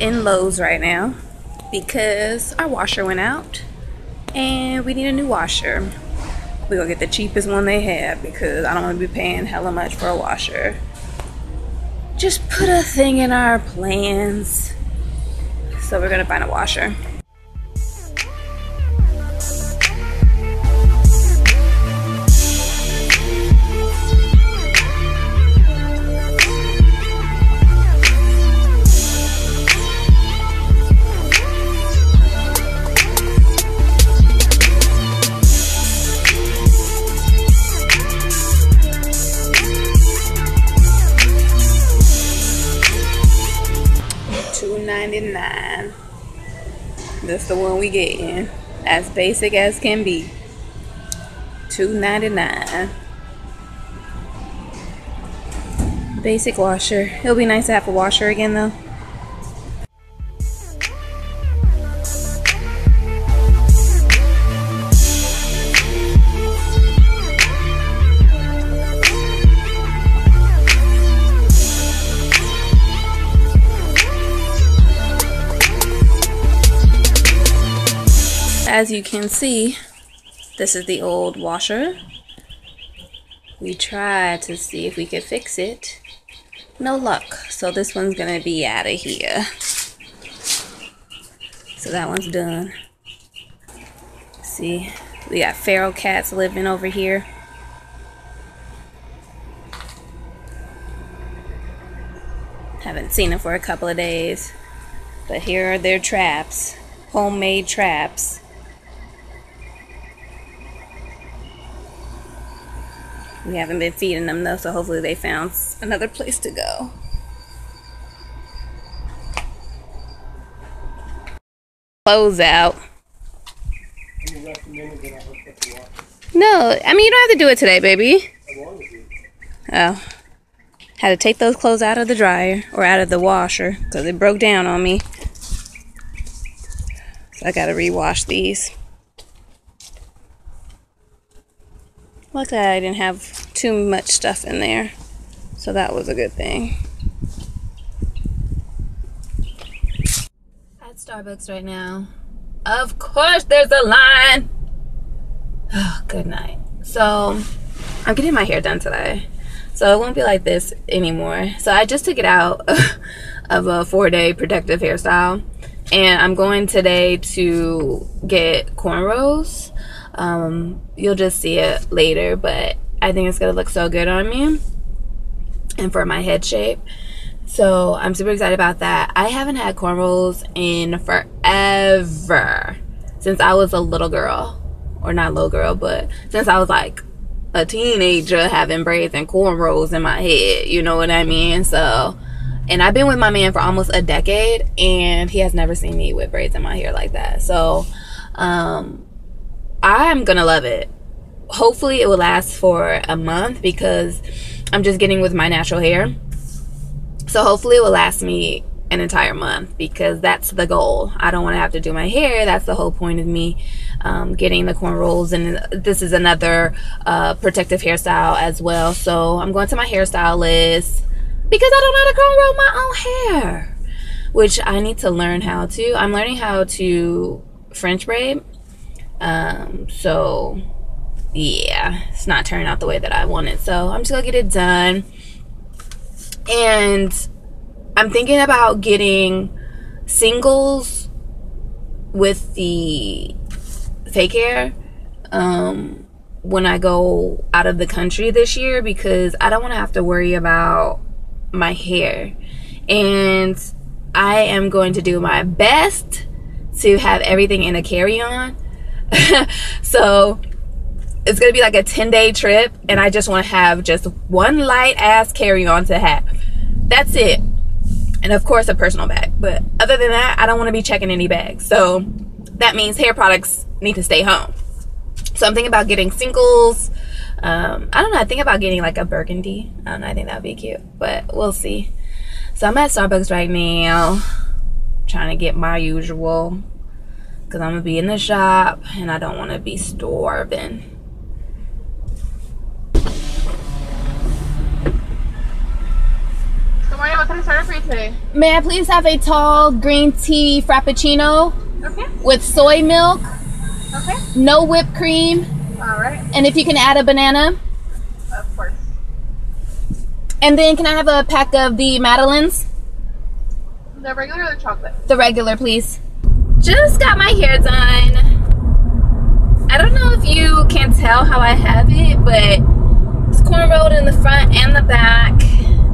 in Lowe's right now because our washer went out and we need a new washer. We're gonna get the cheapest one they have because I don't want to be paying hella much for a washer. Just put a thing in our plans. So we're gonna find a washer. That's the one we getting. As basic as can be. $2.99. Basic washer. It'll be nice to have a washer again though. As you can see, this is the old washer. We tried to see if we could fix it. No luck. So this one's gonna be out of here. So that one's done. See, we got feral cats living over here. Haven't seen them for a couple of days. But here are their traps. Homemade traps. We haven't been feeding them though, so hopefully they found another place to go. Close out. No, I mean you don't have to do it today, baby. Oh. Had to take those clothes out of the dryer or out of the washer because it broke down on me. So I gotta rewash these. Luckily I didn't have too much stuff in there. So that was a good thing. At Starbucks right now. Of course there's a line. Oh, good night. So I'm getting my hair done today. So it won't be like this anymore. So I just took it out of a four day protective hairstyle. And I'm going today to get cornrows. Um, you'll just see it later, but I think it's gonna look so good on me and for my head shape. So I'm super excited about that. I haven't had cornrows in forever since I was a little girl, or not little girl, but since I was like a teenager having braids and cornrows in my head. You know what I mean? So, and I've been with my man for almost a decade, and he has never seen me with braids in my hair like that. So, um, I'm gonna love it. Hopefully, it will last for a month because I'm just getting with my natural hair. So, hopefully, it will last me an entire month because that's the goal. I don't want to have to do my hair. That's the whole point of me um, getting the corn rolls. And this is another uh, protective hairstyle as well. So I'm going to my hairstylist because I don't know how to corn roll my own hair, which I need to learn how to. I'm learning how to French braid. Um, so yeah, it's not turning out the way that I wanted. So I'm just gonna get it done. And I'm thinking about getting singles with the fake hair um, when I go out of the country this year because I don't want to have to worry about my hair. And I am going to do my best to have everything in a carry on. so it's to be like a 10 day trip, and I just want to have just one light ass carry on to have. That's it and of course a personal bag. But other than that, I don't want to be checking any bags. So that means hair products need to stay home. So I'm thinking about getting singles. Um, I don't know. I think about getting like a burgundy. I don't know. I think that'd be cute, but we'll see. So I'm at Starbucks right now, trying to get my usual, cause I'm gonna be in the shop and I don't want to be starving. Morning. What can I start for you today? May I please have a tall green tea frappuccino Okay. with soy milk, Okay. no whipped cream, All right. and if you can add a banana. Of course. And then can I have a pack of the Madeleines? The regular or the chocolate? The regular, please. Just got my hair done. I don't know if you can tell how I have it, but it's cornrowed in the front and the back.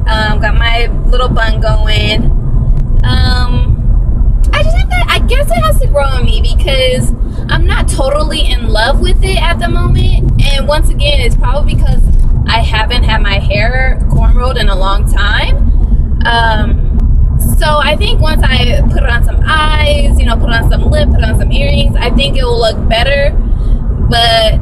Um, got my little bun going. Um, I just have to, I guess it has to grow on me because I'm not totally in love with it at the moment. And once again, it's probably because I haven't had my hair cornrowed in a long time. Um, so I think once I put on some eyes, you know, put on some lip, put on some earrings, I think it will look better. But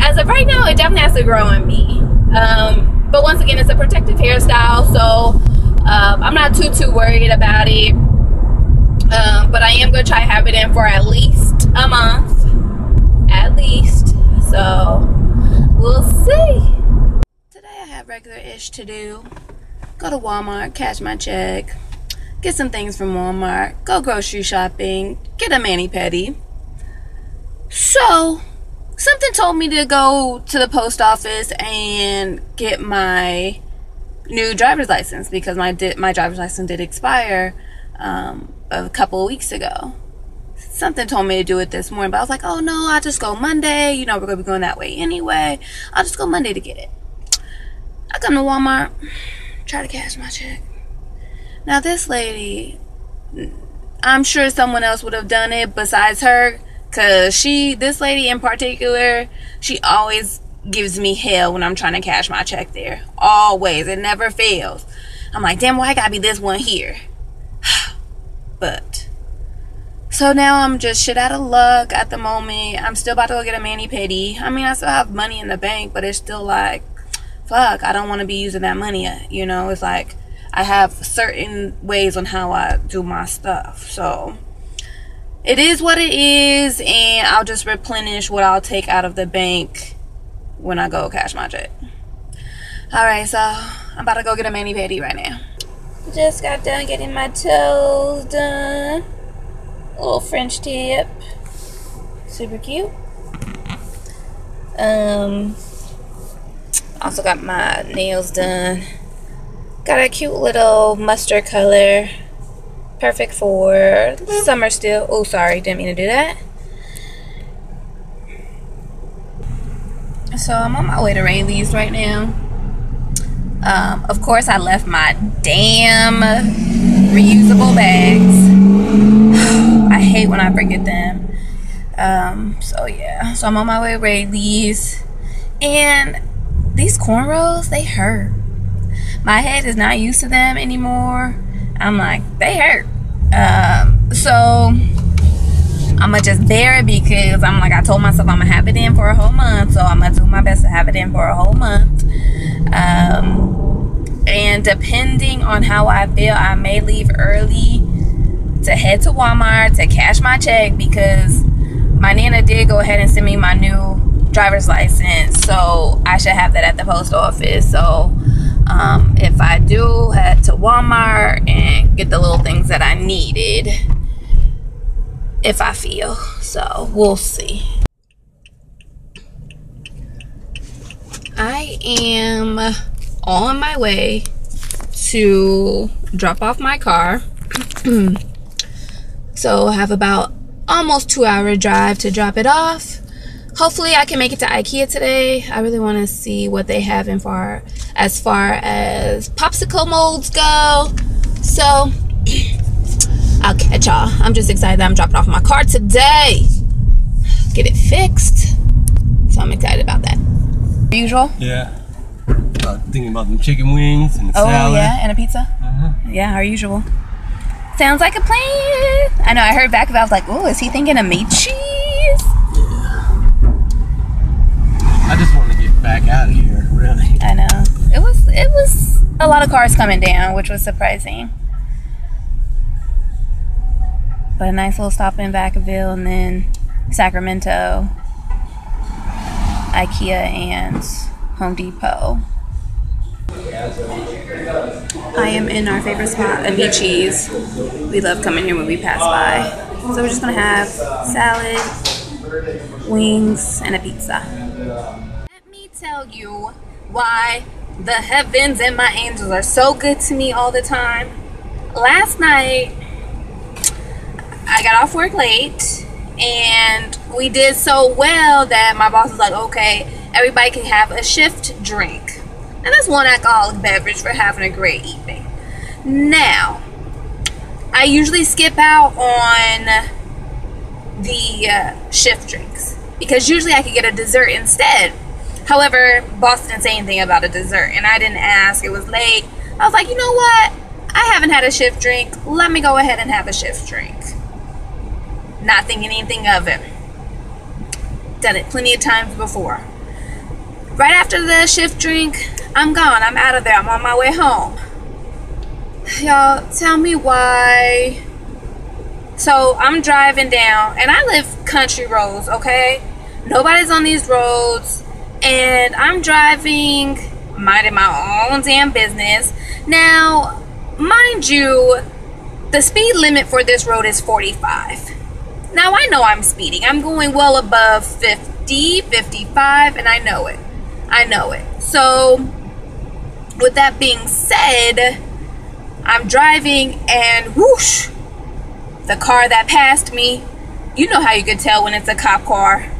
as of right now, it definitely has to grow on me. Um, but once again, it's a protective hairstyle, so um, I'm not too too worried about it. Um, but I am gonna try to have it in for at least a month, at least. So we'll see. Today I have regular-ish to do. Go to Walmart, cash my check, get some things from Walmart, go grocery shopping, get a mani pedi. So something told me to go to the post office and get my new driver's license because my di- my driver's license did expire um, a couple weeks ago. Something told me to do it this morning, but I was like, "Oh no, I'll just go Monday. You know, we're gonna be going that way anyway. I'll just go Monday to get it." I come to Walmart, try to cash my check. Now this lady, I'm sure someone else would have done it besides her Cause she, this lady in particular, she always gives me hell when I'm trying to cash my check there. Always. It never fails. I'm like, damn, why gotta be this one here? but so now I'm just shit out of luck at the moment. I'm still about to go get a mani pedi. I mean, I still have money in the bank, but it's still like, fuck, I don't want to be using that money. You know, it's like I have certain ways on how I do my stuff. So it is what it is, and I'll just replenish what I'll take out of the bank when I go cash my check. All right, so I'm about to go get a mani pedi right now. Just got done getting my toes done. little French tip, super cute. Um, also got my nails done. Got a cute little mustard color perfect for summer still. Oh, sorry, didn't mean to do that. So I'm on my way to Raley's right now. Um, of course, I left my damn reusable bags. I hate when I forget them. Um, so yeah, so I'm on my way to Raley's, and these cornrows they hurt. My head is not used to them anymore. I'm like, they hurt. Um, so I'm gonna just bear it because I'm like, I told myself I'm gonna have it in for a whole month. So I'm gonna do my best to have it in for a whole month. Um, and depending on how I feel, I may leave early to head to Walmart to cash my check because my Nana did go ahead and send me my new driver's license. So I should have that at the post office. So um, if I do head to Walmart and get the little things that I needed, if I feel. So we'll see. I am on my way to drop off my car. so I have about almost two hour drive to drop it off. Hopefully I can make it to Ikea today. I really want to see what they have in far as far as popsicle molds go. So I'll catch y'all. I'm just excited that I'm dropping off my car today. Get it fixed. So I'm excited about that. Usual? Yeah. Uh, thinking about them chicken wings and the Oh salad. yeah, and a pizza. Uh-huh. Yeah, our usual. Sounds like a plan. I know. I heard back about. I was like, "Oh, is he thinking of meat cheese?" Yeah. I just want to get back out of here, really. I know. It was. It was a lot of cars coming down, which was surprising. But a nice little stop in Vacaville, and then Sacramento, IKEA, and Home Depot. I am in our favorite spot, Amici's. We love coming here when we pass by. So we're just gonna have salad, wings, and a pizza. Let me tell you why the heavens and my angels are so good to me all the time. Last night, I got off work late and we did so well that my boss was like, okay, everybody can have a shift drink. And that's one alcoholic beverage for having a great evening. Now, I usually skip out on the uh, shift drinks because usually I could get a dessert instead. However, boss didn't say anything about a dessert and I didn't ask. It was late. I was like, you know what? I haven't had a shift drink. Let me go ahead and have a shift drink. Not thinking anything of it. Done it plenty of times before. Right after the shift drink, I'm gone. I'm out of there. I'm on my way home. Y'all, tell me why. So I'm driving down, and I live country roads, okay? Nobody's on these roads, and I'm driving, minding my own damn business. Now, mind you, the speed limit for this road is 45. Now, I know I'm speeding. I'm going well above 50, 55, and I know it. I know it. So, with that being said, I'm driving and whoosh, the car that passed me, you know how you can tell when it's a cop car.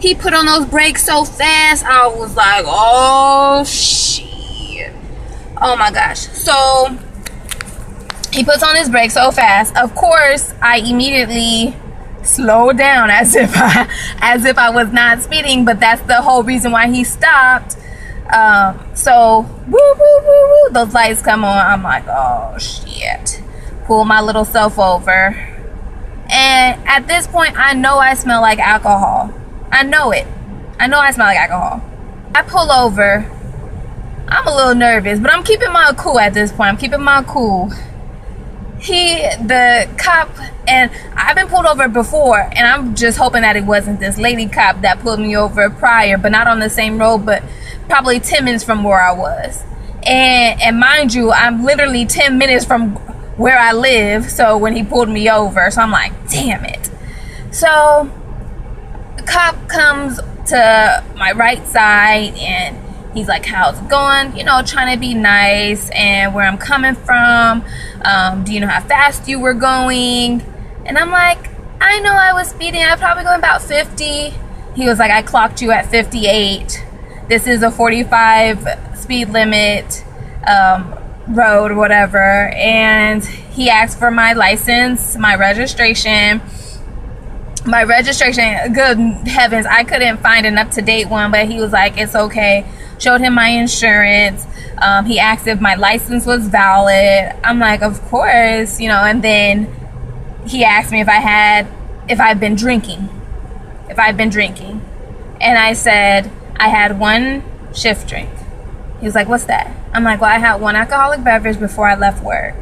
He put on those brakes so fast, I was like, oh shit. Oh my gosh. So he puts on his brakes so fast. Of course, I immediately slow down as if I as if I was not speeding, but that's the whole reason why he stopped. Um, so woo woo woo woo, those lights come on. I'm like, oh shit. Pull my little self over. And at this point I know I smell like alcohol. I know it. I know I smell like alcohol. I pull over. I'm a little nervous, but I'm keeping my cool at this point. I'm keeping my cool he the cop and I've been pulled over before and I'm just hoping that it wasn't this lady cop that pulled me over prior but not on the same road but probably 10 minutes from where I was and and mind you I'm literally 10 minutes from where I live so when he pulled me over so I'm like damn it so cop comes to my right side and he's like how's it going? You know trying to be nice and where i'm coming from. Um, do you know how fast you were going? And i'm like i know i was speeding. I probably going about 50 he was like i clocked you at 58 this is a 45 speed limit um, road whatever. And he asked for my license my registration my registration good heavens i couldn't find an up-to-date one but he was like it's okay showed him my insurance. Um, he asked if my license was valid. I'm like, of course, you know. And then he asked me if I had, if I've been drinking, if I've been drinking, and I said I had one shift drink. He was like, "What's that?" I'm like, "Well, I had one alcoholic beverage before I left work."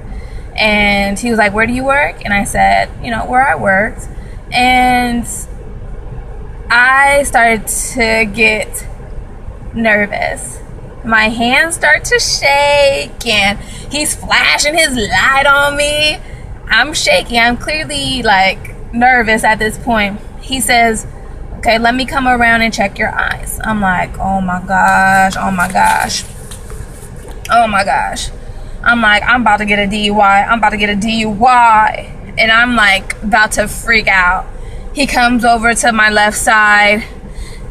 And he was like, "Where do you work?" And I said, "You know, where I worked." And I started to get nervous. My hands start to shake and he's flashing his light on me. I'm shaking. I'm clearly like nervous at this point. He says, Okay, let me come around and check your eyes. I'm like, Oh my gosh, oh my gosh, oh my gosh. I'm like, I'm about to get a DUI. I'm about to get a DUI. And I'm like about to freak out. He comes over to my left side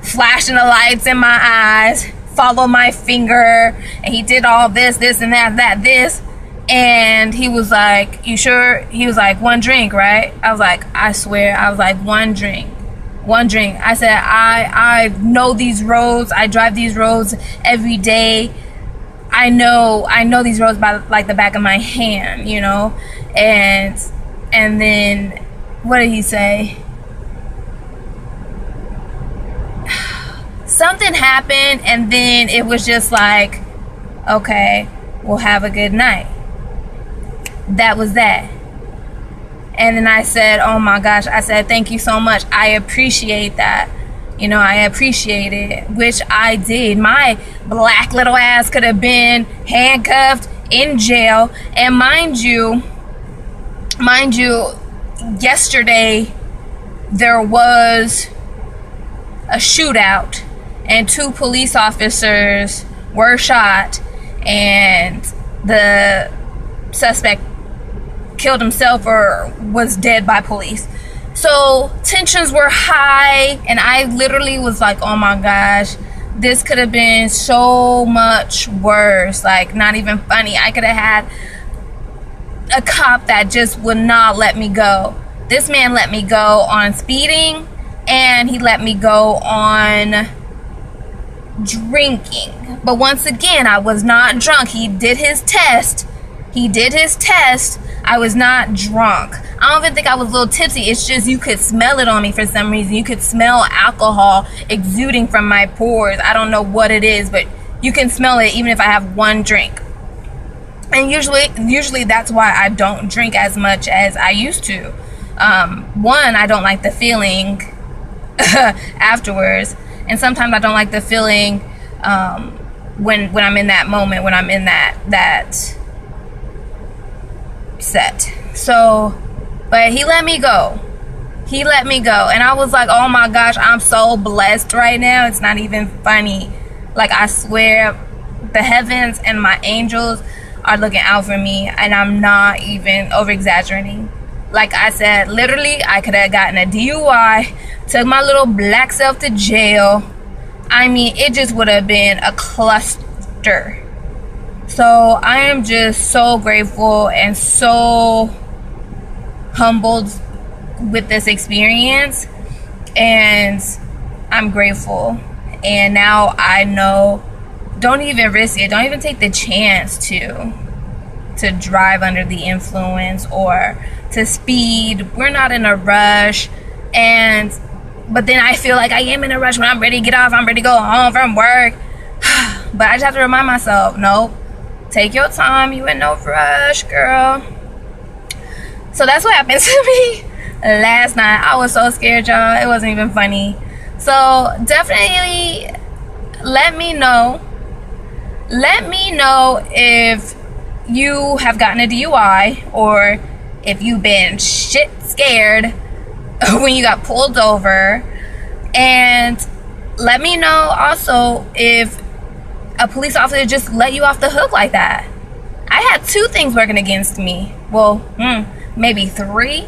flashing the lights in my eyes, follow my finger, and he did all this, this, and that, that, this. And he was like, You sure? He was like, One drink, right? I was like, I swear. I was like, One drink. One drink. I said, I I know these roads. I drive these roads every day. I know I know these roads by like the back of my hand, you know? And and then what did he say? something happened and then it was just like okay we'll have a good night that was that and then i said oh my gosh i said thank you so much i appreciate that you know, I appreciate it, which I did. My black little ass could have been handcuffed in jail. And mind you, mind you, yesterday there was a shootout and two police officers were shot and the suspect killed himself or was dead by police. So tensions were high, and I literally was like, oh my gosh, this could have been so much worse. Like, not even funny. I could have had a cop that just would not let me go. This man let me go on speeding, and he let me go on drinking. But once again, I was not drunk. He did his test. He did his test. I was not drunk. I don't even think I was a little tipsy. It's just you could smell it on me for some reason. You could smell alcohol exuding from my pores. I don't know what it is, but you can smell it even if I have one drink. And usually, usually that's why I don't drink as much as I used to. Um, one, I don't like the feeling afterwards, and sometimes I don't like the feeling um, when when I'm in that moment, when I'm in that that set. So, but he let me go. He let me go. And I was like, oh my gosh, I'm so blessed right now. It's not even funny. Like, I swear, the heavens and my angels are looking out for me. And I'm not even over exaggerating. Like I said, literally, I could have gotten a DUI, took my little black self to jail. I mean, it just would have been a cluster. So I am just so grateful and so humbled with this experience. And I'm grateful. And now I know don't even risk it. Don't even take the chance to to drive under the influence or to speed. We're not in a rush. And but then I feel like I am in a rush when I'm ready to get off, I'm ready to go home from work. but I just have to remind myself, nope. Take your time. You in no rush, girl. So that's what happened to me last night. I was so scared, y'all. It wasn't even funny. So definitely let me know. Let me know if you have gotten a DUI or if you've been shit scared when you got pulled over. And let me know also if a police officer just let you off the hook like that. I had two things working against me. Well, hmm, maybe three.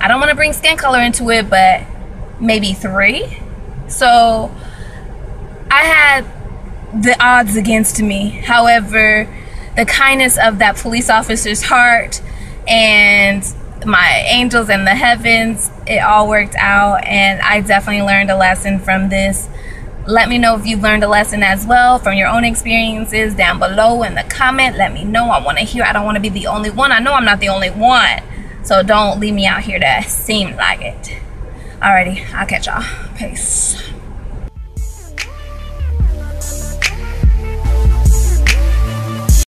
I don't want to bring skin color into it, but maybe three. So I had the odds against me. However, the kindness of that police officer's heart and my angels in the heavens, it all worked out. And I definitely learned a lesson from this. Let me know if you've learned a lesson as well from your own experiences down below in the comment. Let me know. I want to hear. I don't want to be the only one. I know I'm not the only one. So don't leave me out here to seem like it. Alrighty, I'll catch y'all. Peace.